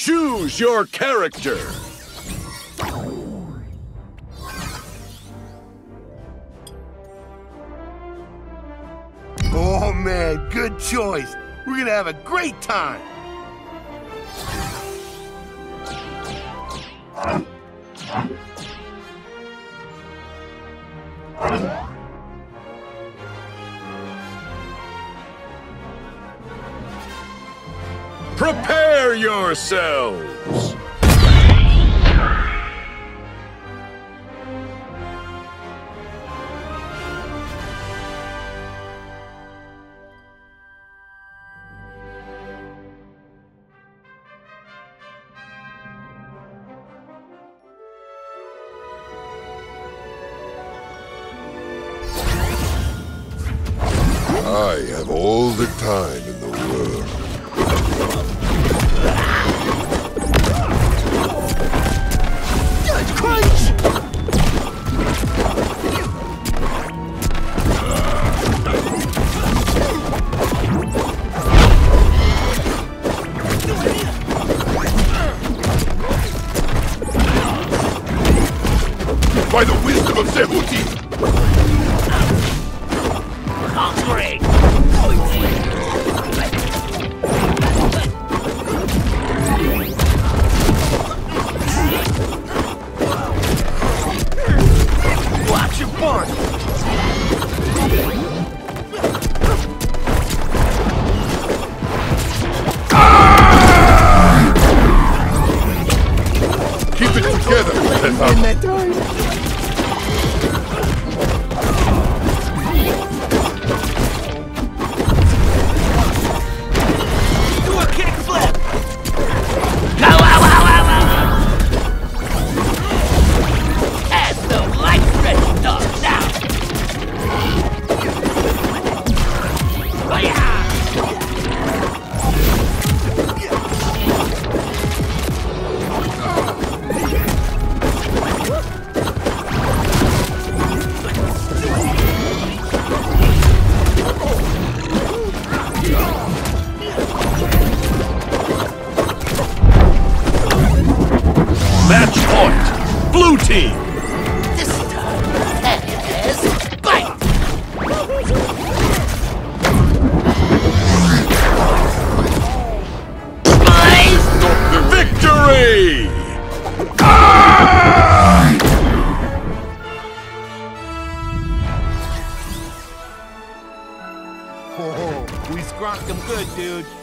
Choose your character. Oh man, good choice. We're gonna have a great time. Prepare yourselves. I have all the time in the By the wisdom of Zehuti! Watch your butt! Keep it together, Teth-Adam! Team. This time, as bite. Blaze Victory! Oh, we scrocked them good, dude.